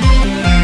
Música